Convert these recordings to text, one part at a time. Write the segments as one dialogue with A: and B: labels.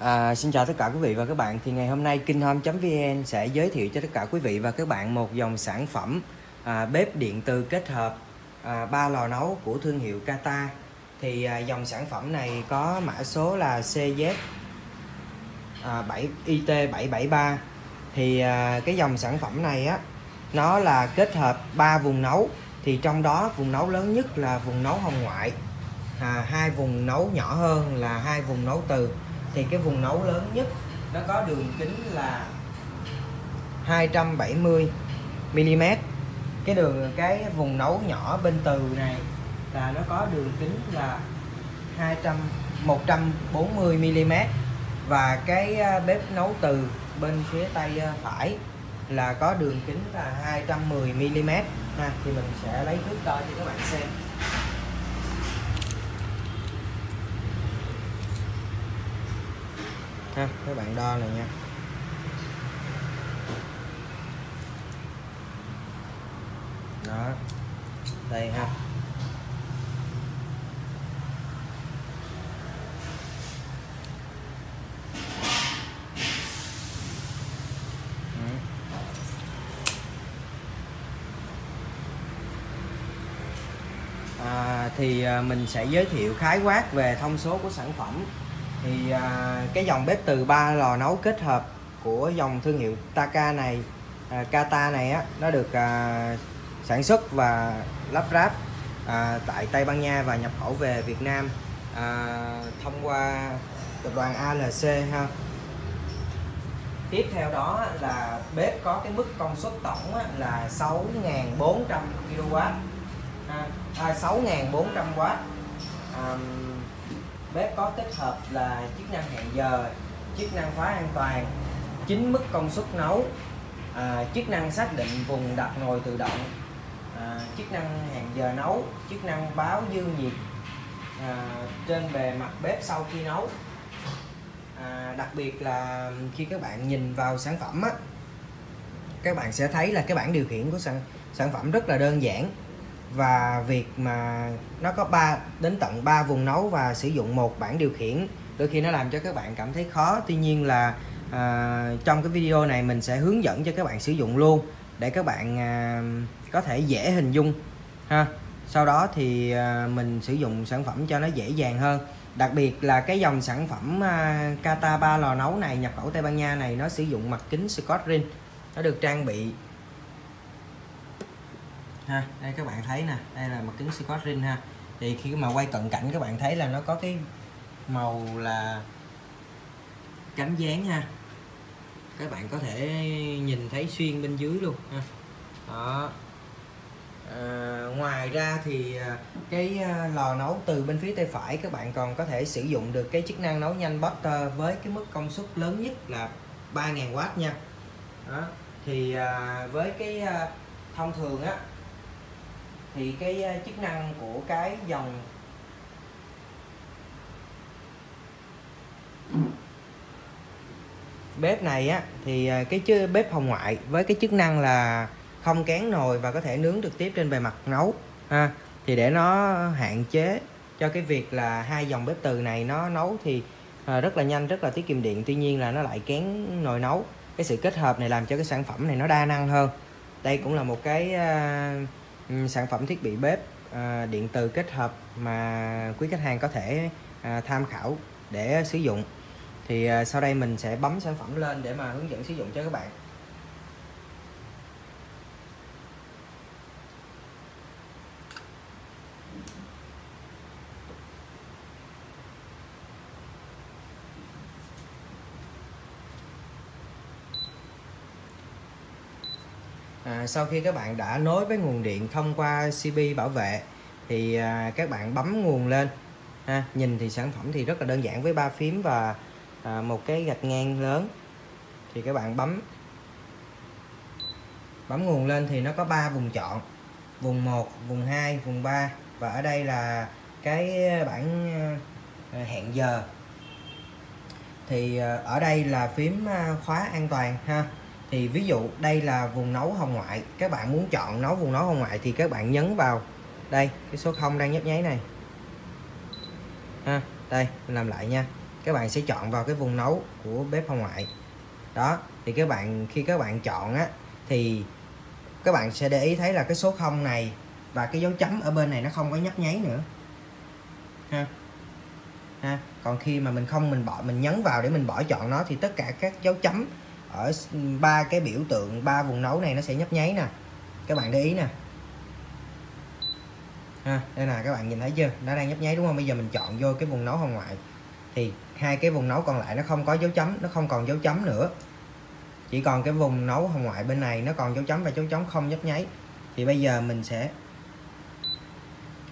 A: À, xin chào tất cả quý vị và các bạn. Thì ngày hôm nay kinghome.vn sẽ giới thiệu cho tất cả quý vị và các bạn một dòng sản phẩm à, bếp điện từ kết hợp à, ba lò nấu của thương hiệu Kata. Thì à, dòng sản phẩm này có mã số là CZ à, 7 IT773 thì à, cái dòng sản phẩm này á nó là kết hợp ba vùng nấu. Thì trong đó vùng nấu lớn nhất là vùng nấu hồng ngoại à, hai vùng nấu nhỏ hơn là hai vùng nấu từ thì cái vùng nấu lớn nhất nó có đường kính là 270 mm cái đường, cái vùng nấu nhỏ bên từ này là nó có đường kính là 200 140 mm và cái à, bếp nấu từ bên phía tay à, phải là có đường kính là 210 mm ha, thì mình sẽ lấy thước đo cho các bạn xem. Ha các bạn đo này nha. Đó đây ha. À, thì à, mình sẽ giới thiệu khái quát về thông số của sản phẩm thì à, cái dòng bếp từ ba lò nấu kết hợp của dòng thương hiệu Taka này à, Kata này á nó được à, sản xuất và lắp ráp à, tại Tây Ban Nha và nhập khẩu về Việt Nam à, thông qua tập đoàn ALC ha. Tiếp theo đó là bếp có cái mức công suất tổng là 6.400 kW à, à, 6.400W à, bếp có tích hợp là chức năng hẹn giờ chức năng khóa an toàn chính mức công suất nấu à, chức năng xác định vùng đặt nồi tự động à, chức năng hẹn giờ nấu chức năng báo dư nhiệt à, trên bề mặt bếp sau khi nấu. À, đặc biệt là khi các bạn nhìn vào sản phẩm á các bạn sẽ thấy là cái bảng điều khiển của sản sản phẩm rất là đơn giản và việc mà nó có 3 đến tận 3 vùng nấu và sử dụng một bảng điều khiển đôi khi nó làm cho các bạn cảm thấy khó. Tuy nhiên là à, trong cái video này mình sẽ hướng dẫn cho các bạn sử dụng luôn để các bạn à, có thể dễ hình dung ha. Sau đó thì à, mình sử dụng sản phẩm cho nó dễ dàng hơn. Đặc biệt là cái dòng sản phẩm à, Kata 3 lò nấu này nhập khẩu Tây Ban Nha này nó sử dụng mặt kính Scott Ring nó được trang bị ha. Đây các bạn thấy nè. Đây là mặt kính Scott Ring ha. Thì khi mà quay cận cảnh các bạn thấy là nó có cái màu là cánh dáng ha. Các bạn có thể nhìn thấy xuyên bên dưới luôn ha. Đó. À, ngoài ra thì à, cái à, lò nấu từ bên phía tay phải các bạn còn có thể sử dụng được cái chức năng nấu nhanh butter với cái mức công suất lớn nhất là 3000W nha. Đó. Thì à, với cái à, thông thường á thì cái ờ, chức năng của cái dòng bếp này á thì ờ, cái chứ bếp hồng ngoại với cái chức năng là không kén nồi và có thể nướng trực tiếp trên bề mặt nấu ha. Thì để nó hạn chế cho cái việc là hai dòng bếp từ này nó nấu thì ờ, rất là nhanh rất là tiết kiệm điện. Tuy nhiên là nó lại kén nồi nấu. Cái sự kết hợp này làm cho cái sản phẩm này nó đa năng hơn. Đây cũng là một cái uh, Ừ, sản phẩm thiết bị bếp à, điện từ kết hợp mà quý khách hàng có thể à, tham khảo để sử dụng. Thì à, sau đây mình sẽ bấm sản phẩm lên để mà hướng dẫn sử dụng cho các bạn. À, sau khi các bạn đã nối với nguồn điện thông qua CB bảo vệ thì à, các bạn bấm nguồn lên. Ha nhìn thì sản phẩm thì rất là đơn giản với ba phím và à, một cái gạch ngang lớn. Thì các bạn bấm bấm nguồn lên thì nó có ba vùng chọn vùng 1 vùng 2 vùng 3 và ở đây là cái bảng à, hẹn giờ. Thì à, ở đây là phím à, khóa an toàn ha thì ví dụ đây là vùng nấu hồng ngoại, các bạn muốn chọn nấu vùng nấu hồng ngoại thì các bạn nhấn vào. Đây, cái số 0 đang nhấp nháy này. Ha, đây, mình làm lại nha. Các bạn sẽ chọn vào cái vùng nấu của bếp hồng ngoại. Đó, thì các bạn, khi các bạn chọn á, thì các bạn sẽ để ý thấy là cái số 0 này và cái dấu chấm ở bên này nó không có nhấp nháy nữa. Ha ha, còn khi mà mình không, mình bỏ, mình nhấn vào để mình bỏ chọn nó thì tất cả các dấu chấm ở ba cái biểu tượng, ba vùng nấu này nó sẽ nhấp nháy nè. Các bạn để ý nè. Ha, đây là các bạn nhìn thấy chưa? Nó đang nhấp nháy đúng không? Bây giờ mình chọn vô cái vùng nấu hồng ngoại. Thì hai cái vùng nấu còn lại nó không có dấu chấm, nó không còn dấu chấm nữa. Chỉ còn cái vùng nấu hồng ngoại bên này nó còn dấu chấm và dấu chấm không nhấp nháy. Thì bây giờ mình sẽ,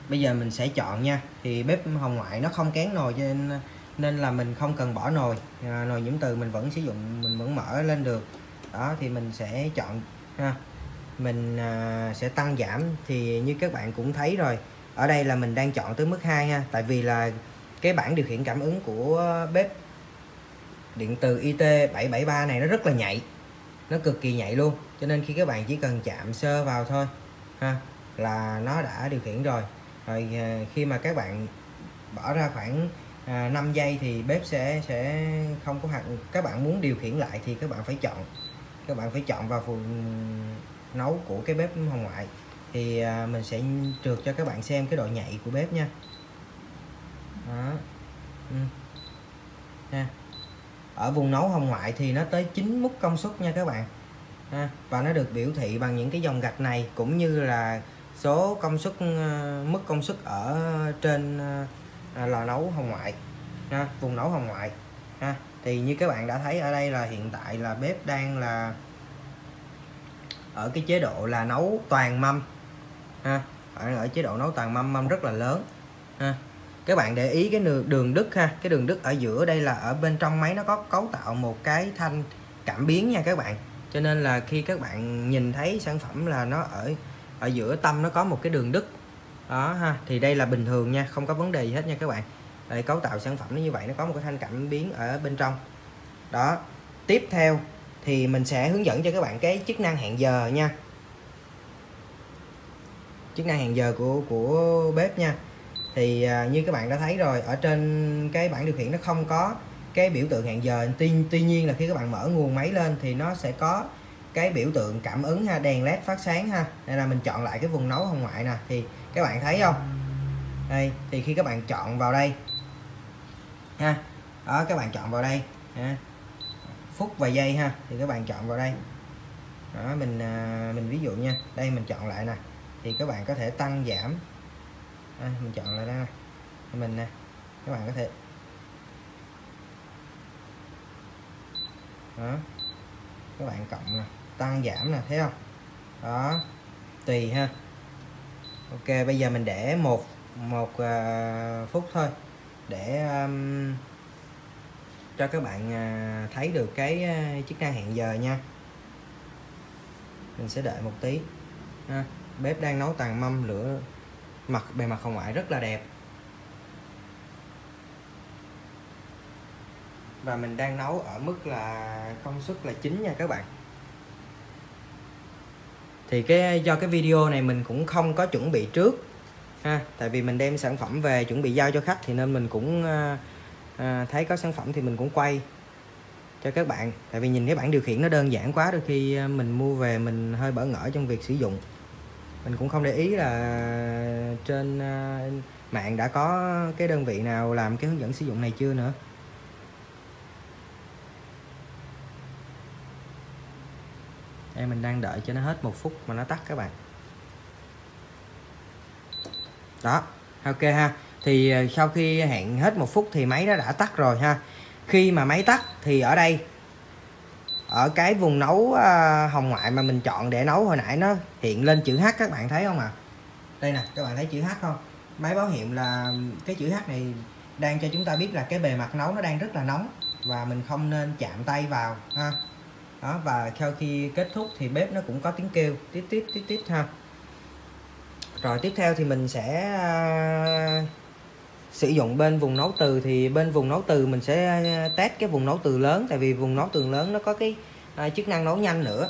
A: bây giờ mình sẽ chọn nha. Thì bếp hồng ngoại nó không kén nồi cho nên nên là mình không cần bỏ nồi. À, nồi nhiễm từ mình vẫn sử dụng mình vẫn mở lên được. Đó thì mình sẽ chọn ha mình à, sẽ tăng giảm. Thì như các bạn cũng thấy rồi ở đây là mình đang chọn tới mức 2 ha tại vì là cái bảng điều khiển cảm ứng của bếp điện từ IT773 này nó rất là nhạy nó cực kỳ nhạy luôn. Cho nên khi các bạn chỉ cần chạm sơ vào thôi ha là nó đã điều khiển rồi. Rồi à, khi mà các bạn bỏ ra khoảng à, 5 giây thì bếp sẽ sẽ không có hoạt các bạn muốn điều khiển lại thì các bạn phải chọn. Các bạn phải chọn vào phần nấu của cái bếp hồng ngoại. Thì à, mình sẽ trượt cho các bạn xem cái độ nhạy của bếp nha. Đó. Ừ. ở vùng nấu hồng ngoại thì nó tới 9 mức công suất nha các bạn. Ha. và nó được biểu thị bằng những cái dòng gạch này cũng như là số công suất ờ, mức công suất ở trên ờ, à, lò nấu hồng ngoại ha. vùng nấu hồng ngoại ha. thì như các bạn đã thấy ở đây là hiện tại là bếp đang là ở cái chế độ là nấu toàn mâm ha ở, ở chế độ nấu toàn mâm mâm rất là lớn ha các bạn để ý cái đường đứt ha cái đường đứt ở giữa đây là ở bên trong máy nó có cấu tạo một cái thanh cảm biến nha các bạn cho nên là khi các bạn nhìn thấy sản phẩm là nó ở ở giữa tâm nó có một cái đường đứt đó ha thì đây là bình thường nha không có vấn đề gì hết nha các bạn. Đây cấu tạo sản phẩm nó như vậy nó có một cái thanh cảm biến ở bên trong. Đó tiếp theo thì mình sẽ hướng dẫn cho các bạn cái chức năng hẹn giờ nha. Chức năng hẹn giờ của của bếp nha. Thì à, như các bạn đã thấy rồi ở trên cái bảng điều khiển nó không có cái biểu tượng hẹn giờ. Tuy, tuy nhiên là khi các bạn mở nguồn máy lên thì nó sẽ có cái biểu tượng cảm ứng ha đèn led phát sáng ha. Đây là mình chọn lại cái vùng nấu hồng ngoại nè. Thì các bạn thấy không? Đây thì khi các bạn chọn vào đây ha. Đó các bạn chọn vào đây ha. Phút và giây ha thì các bạn chọn vào đây. Đó mình à, mình ví dụ nha. Đây mình chọn lại nè. Thì các bạn có thể tăng giảm. À, mình chọn lại đây nè. Mình nè. Các bạn có thể đó các bạn cộng nè tăng giảm nè thấy không? Đó tùy ha. Ok bây giờ mình để một một uh, phút thôi để um, cho các bạn uh, thấy được cái uh, chức năng hẹn giờ nha. Mình sẽ đợi một tí ha. bếp đang nấu tàn mâm lửa mặt bề mặt hồng ngoại rất là đẹp. Và mình đang nấu ở mức là công suất là chín nha các bạn. Thì cái do cái video này mình cũng không có chuẩn bị trước ha. Tại vì mình đem sản phẩm về chuẩn bị giao cho khách thì nên mình cũng à, à, thấy có sản phẩm thì mình cũng quay cho các bạn. Tại vì nhìn cái bảng điều khiển nó đơn giản quá đôi khi ờ, mình mua về mình hơi bỡ ngỡ trong việc sử dụng. Mình cũng không để ý là trên à, mạng đã có cái đơn vị nào làm cái hướng dẫn sử dụng này chưa nữa. Em mình đang đợi cho nó hết một phút mà nó tắt các bạn. Đó, ok ha. Thì ờ, sau khi hẹn hết một phút thì máy nó đã tắt rồi ha. Khi mà máy tắt thì ở đây, ở cái vùng nấu ờ, hồng ngoại mà mình chọn để nấu hồi nãy nó hiện lên chữ H các bạn thấy không ạ? À? đây nè, các bạn thấy chữ H không? Máy báo hiệu là cái chữ H này đang cho chúng ta biết là cái bề mặt nấu nó đang rất là nóng và mình không nên chạm tay vào ha đó và sau khi kết thúc thì bếp nó cũng có tiếng kêu tít tít tít tít ha. Rồi tiếp theo thì mình sẽ uh, sử dụng bên vùng nấu từ. Thì bên vùng nấu từ mình sẽ à, test cái vùng nấu từ lớn tại vì vùng nấu từ lớn nó có cái uh, chức năng nấu nhanh nữa.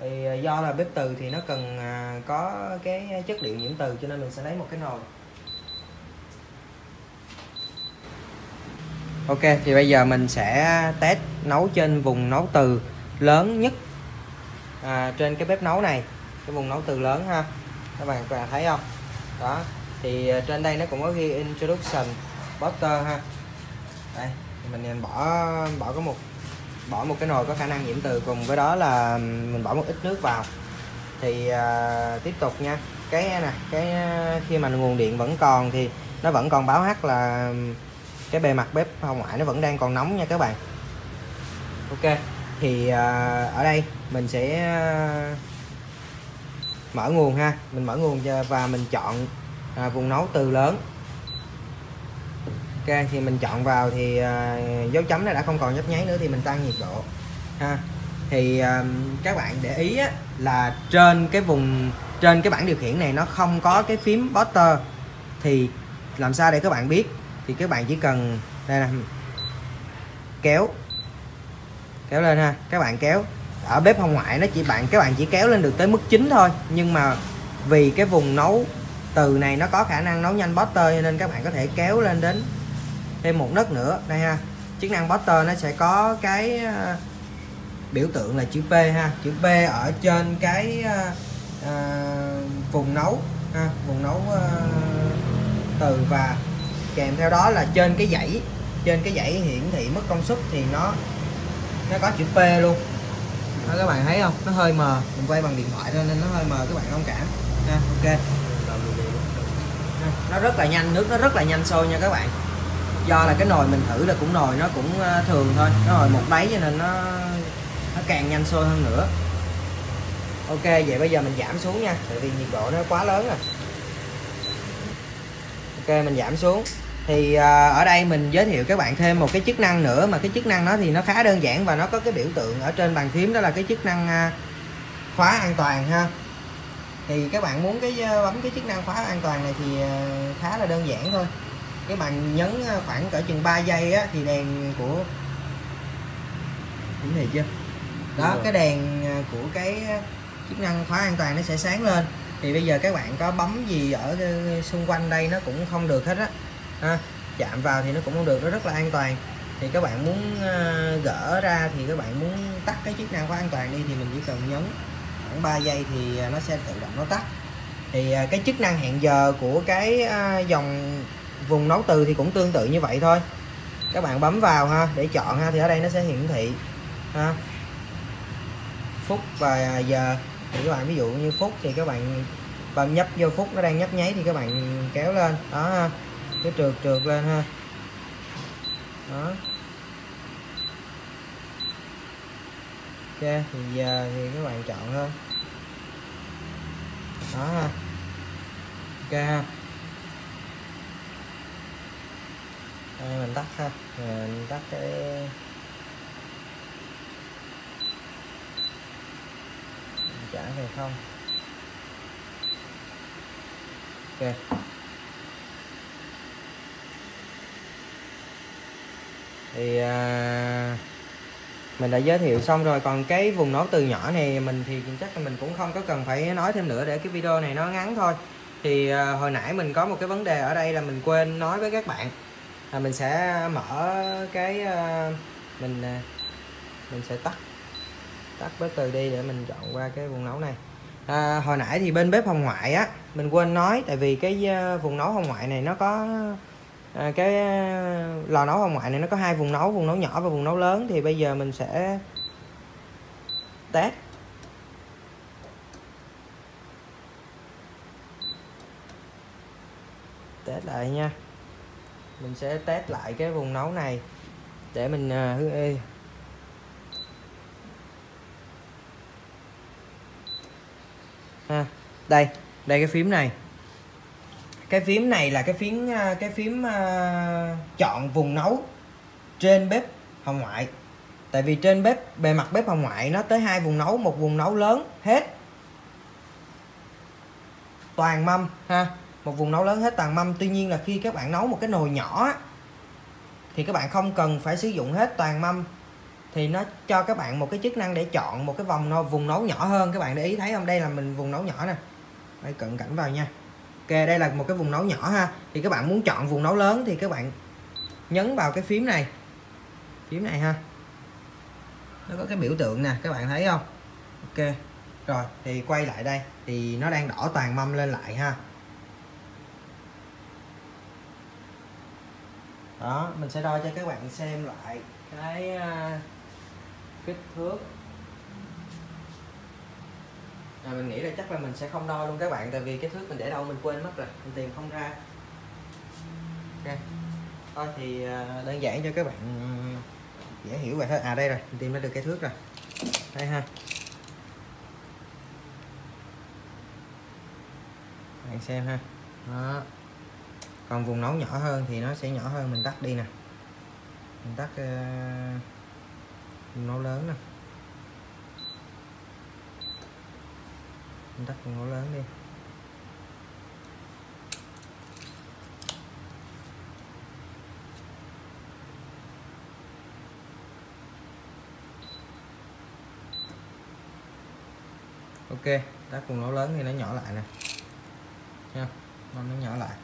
A: Thì uh, do là bếp từ thì nó cần uh, có cái chất liệu nhiễm từ cho nên mình sẽ lấy một cái nồi. Ok thì bây giờ mình sẽ test nấu trên vùng nấu từ lớn nhất à, trên cái bếp nấu này cái vùng nấu từ lớn ha. Các bạn các bạn thấy không? Đó thì à, trên đây nó cũng có ghi introduction butter ha. Đây mình bỏ bỏ có một bỏ một cái nồi có khả năng nhiễm từ cùng với đó là mình bỏ một ít nước vào. Thì à, tiếp tục nha. Cái nè cái à, khi mà nguồn điện vẫn còn thì nó vẫn còn báo hát là cái bề mặt bếp hồng ngoại nó vẫn đang còn nóng nha các bạn. Ok thì à, ở đây mình sẽ à, mở nguồn ha. Mình mở nguồn và mình chọn à, vùng nấu từ lớn. Ok, thì mình chọn vào thì dấu chấm nó đã không còn nhấp nháy nữa thì mình tăng nhiệt độ ha. Thì các bạn để ý là trên cái vùng, trên cái bảng điều khiển này nó không có cái phím butter thì làm sao để các bạn biết? Thì các bạn chỉ cần, đây là kéo kéo lên ha các bạn kéo. Ở bếp hồng ngoại nó chỉ bạn các bạn chỉ kéo lên được tới mức chín thôi. Nhưng mà vì cái vùng nấu từ này nó có khả năng nấu nhanh butter nên các bạn có thể kéo lên đến thêm một nấc nữa. Đây ha chức năng butter nó sẽ có cái ờ, biểu tượng là chữ P ha. Chữ P ở trên cái à, vùng nấu ha vùng nấu à, từ. Và kèm theo đó là trên cái dãy trên cái dãy hiển thị mức công suất thì nó nó có chữ P luôn. Đó, các bạn thấy không? Nó hơi mờ. Mình quay bằng điện thoại thôi nên nó hơi mờ các bạn thông cảm. Ha ok. Nó rất là nhanh nước nó rất là nhanh sôi nha các bạn. Do là cái nồi mình thử là cũng nồi nó cũng ờ, thường thôi. Nó nồi một đáy cho nên nó nó càng nhanh sôi hơn nữa. Ok vậy bây giờ mình giảm xuống nha tại vì nhiệt độ nó quá lớn rồi. Ok mình giảm xuống thì à, ở đây mình giới thiệu các bạn thêm một cái chức năng nữa mà cái chức năng đó thì nó khá đơn giản và nó có cái biểu tượng ở trên bàn phím đó là cái chức năng à, khóa an toàn ha. Thì các bạn muốn cái à, bấm cái chức năng khóa an toàn này thì khá là đơn giản thôi. Các bạn nhấn khoảng cỡ chừng 3 giây á, thì đèn của hiển thị chưa? Đó cái đèn của cái chức năng khóa an toàn nó sẽ sáng lên. Thì bây giờ các bạn có bấm gì ở xung quanh đây nó cũng không được hết á ha, chạm vào thì nó cũng không được, nó rất là an toàn. Thì các bạn muốn ờ, gỡ ra thì các bạn muốn tắt cái chức năng khóa an toàn đi thì mình chỉ cần nhấn khoảng 3 giây thì ờ, nó sẽ tự động nó tắt. Thì ờ, cái chức năng hẹn giờ của cái dòng vùng nấu từ thì cũng tương tự như vậy thôi. Các bạn bấm vào ha, để chọn ha, thì ở đây nó sẽ hiển thị, ha. Phút và giờ. Thì các bạn ví dụ như phút thì các bạn bấm nhấp vô phút, nó đang nhấp nháy thì các bạn kéo lên, đó ha cái trượt trượt lên ha. Đó. Ok, thì giờ thì các bạn chọn thôi. Đó ha. Ok ha. Đây, mình tắt ha. Mình tắt cái trả về không? Ok. Thì à, mình đã giới thiệu xong rồi. Còn cái vùng nấu từ nhỏ này mình thì chắc là mình cũng không có cần phải nói thêm nữa để cái video này nó ngắn thôi. Thì à, hồi nãy mình có một cái vấn đề ở đây là mình quên nói với các bạn. Là mình sẽ mở cái à, mình à, mình sẽ tắt tắt bếp từ đi để mình chọn qua cái vùng nấu này. À, hồi nãy thì bên bếp hồng ngoại á mình quên nói tại vì cái à, vùng nấu hồng ngoại này nó có à, cái à, lò nấu hồng ngoại này nó có hai vùng nấu vùng nấu nhỏ và vùng nấu lớn. Thì bây giờ mình sẽ test. Test lại nha. Mình sẽ test lại cái vùng nấu này để mình à, uh, ha à, đây đây cái phím này cái phím này là cái phím à, cái phím uh, chọn vùng nấu trên bếp hồng ngoại. Tại vì trên bếp bề mặt bếp hồng ngoại nó tới hai vùng nấu một vùng nấu lớn hết toàn mâm ha. Một vùng nấu lớn hết toàn mâm. Tuy nhiên là khi các bạn nấu một cái nồi nhỏ thì các bạn không cần phải sử dụng hết toàn mâm. Thì nó cho các bạn một cái chức năng để chọn một cái vòng nấu, vùng nấu nhỏ hơn. Các bạn để ý thấy không? Đây là mình vùng nấu nhỏ nè. Đây cận cảnh vào nha ok đây là một cái vùng nấu nhỏ ha. Thì các bạn muốn chọn vùng nấu lớn thì các bạn nhấn vào cái phím này. Phím này ha. Nó có cái biểu tượng nè các bạn thấy không? Ok rồi thì quay lại đây. Thì nó đang đỏ toàn mâm lên lại ha. Đó mình sẽ đo cho các bạn xem lại cái uh, kích thước à, mình nghĩ là chắc là mình sẽ không đo luôn các bạn tại vì cái thước mình để đâu mình quên mất rồi mình tìm không ra. Ok. Thôi thì à, đơn giản cho các bạn ừ, dễ hiểu vậy thôi. À đây rồi mình tìm ra được cái thước rồi. Đây ha. Bạn xem ha. Đó. Còn vùng nấu nhỏ hơn thì nó sẽ nhỏ hơn mình tắt đi nè. Mình tắt uh, vùng nấu lớn nè. Mình tắt vùng lớn đi. Ok tắt vùng nấu lớn thì nó nhỏ lại nè. Nha nó nhỏ lại.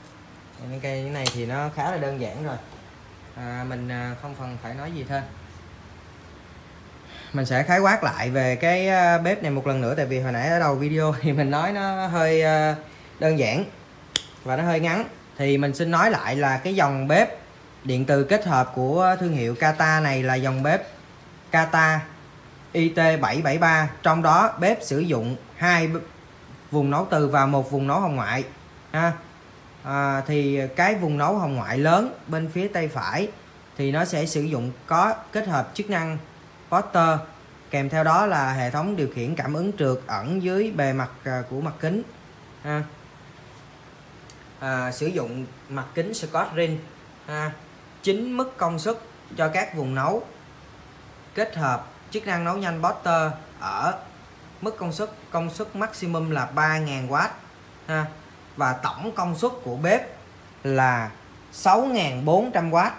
A: Những cây này thì nó khá là đơn giản rồi. À, mình à, không cần phải nói gì thêm mình sẽ khái quát lại về cái ờ, bếp này một lần nữa tại vì hồi nãy ở đầu video thì mình nói nó hơi ờ, đơn giản và nó hơi ngắn. Thì mình xin nói lại là cái dòng bếp điện từ kết hợp của thương hiệu Kata này là dòng bếp Kata IT773 trong đó bếp sử dụng hai vùng nấu từ và một vùng nấu hồng ngoại ha. À, thì cái vùng nấu hồng ngoại lớn bên phía tay phải thì nó sẽ sử dụng có kết hợp chức năng Potter. Kèm theo đó là hệ thống điều khiển cảm ứng trượt ẩn dưới bề mặt à, của mặt kính. Ha. À, sử dụng mặt kính Scott Ring ha. chính mức công suất cho các vùng nấu. Kết hợp chức năng nấu nhanh Potter ở mức công suất công suất maximum là 3.000W ha. Và tổng công suất của bếp là 6.400W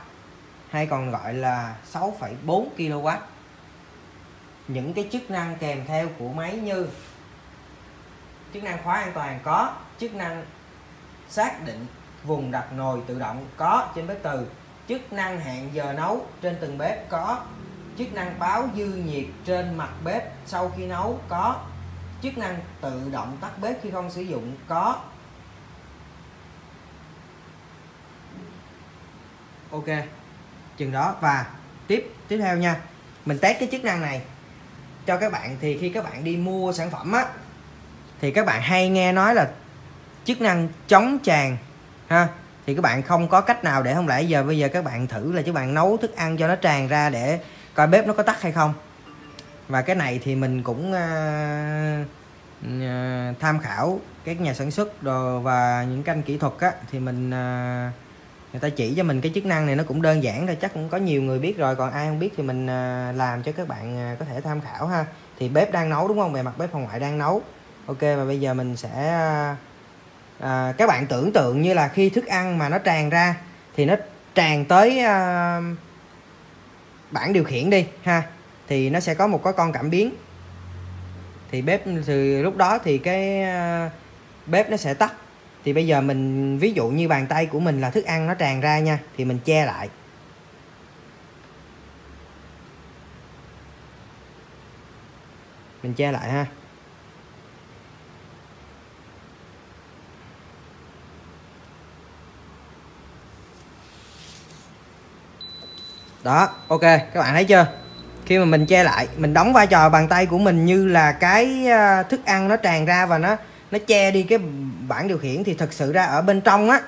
A: hay còn gọi là 6,4 kW những cái chức năng kèm theo của máy như chức năng khóa an toàn có, chức năng xác định vùng đặt nồi tự động có trên bếp từ, chức năng hẹn giờ nấu trên từng bếp có, chức năng báo dư nhiệt trên mặt bếp sau khi nấu có, chức năng tự động tắt bếp khi không sử dụng có. Ok, chừng đó và tiếp tiếp theo nha. Mình test cái chức năng này cho các bạn thì khi các bạn đi mua sản phẩm á thì các bạn hay nghe nói là chức năng chống tràn ha? Thì các bạn không có cách nào để không lẽ giờ bây giờ các bạn thử là các bạn nấu thức ăn cho nó tràn ra để coi bếp nó có tắt hay không. Và cái này thì mình cũng uh, uh, tham khảo các nhà sản xuất đồ và những canh kỹ thuật á thì mình uh, người ta chỉ cho mình cái chức năng này nó cũng đơn giản thôi chắc cũng có nhiều người biết rồi còn ai không biết thì mình à, làm cho các bạn à, có thể tham khảo ha. Thì bếp đang nấu đúng không? Bề mặt bếp phòng ngoại đang nấu. Ok và bây giờ mình sẽ à, à, các bạn tưởng tượng như là khi thức ăn mà nó tràn ra thì nó tràn tới à, bảng điều khiển đi ha. Thì nó sẽ có một cái con cảm biến. Thì bếp từ lúc đó thì cái à, bếp nó sẽ tắt thì bây giờ mình, ví dụ như bàn tay của mình là thức ăn nó tràn ra nha, thì mình che lại. Mình che lại ha. Đó, ok, các bạn thấy chưa? Khi mà mình che lại, mình đóng vai trò bàn tay của mình như là cái à, thức ăn nó tràn ra và nó nó che đi cái bảng điều khiển thì thật sự ra ở bên trong á,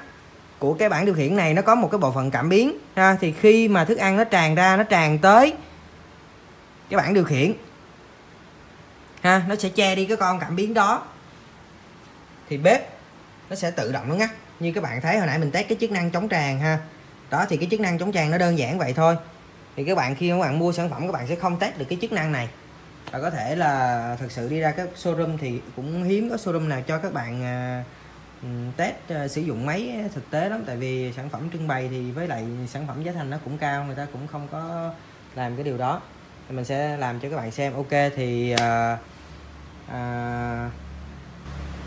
A: của cái bảng điều khiển này nó có một cái bộ phận cảm biến, ha. Thì khi mà thức ăn nó tràn ra, nó tràn tới cái bảng điều khiển, ha, nó sẽ che đi cái con cảm biến đó. Thì bếp nó sẽ tự động nó ngắt, như các bạn thấy hồi nãy mình test cái chức năng chống tràn, ha. Đó, thì cái chức năng chống tràn nó đơn giản vậy thôi. Thì các bạn, khi các bạn mua sản phẩm, các bạn sẽ không test được cái chức năng này và có thể là thực sự đi ra các showroom thì cũng hiếm có showroom nào cho các bạn uh, test uh, sử dụng máy thực tế lắm. Tại vì sản phẩm trưng bày thì với lại sản phẩm giá thành nó cũng cao người ta cũng không có làm cái điều đó. Thì mình sẽ làm cho các bạn xem. Ok thì uh, uh,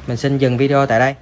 A: mình xin dừng video tại đây.